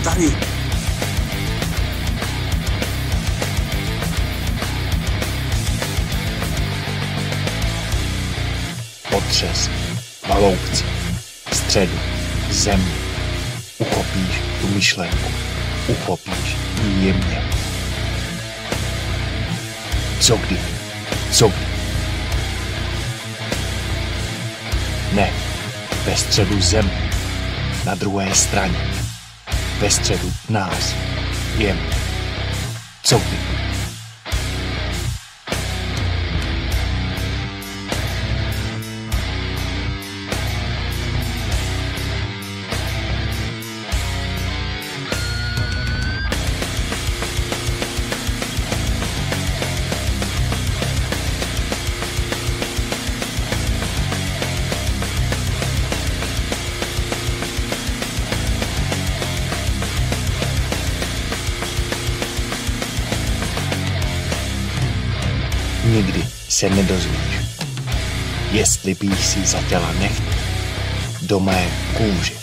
tady. Otřes, valoukci, středu, země. Uchopíš tu myšlenku, uchopíš ji jemně. Co kdy? Co kdy? Ne, ve středu země, na druhé straně, ve středu nás, jemně. Co Nikdy se nedozvíš, jestli bych si zatěla necht do mé kůže.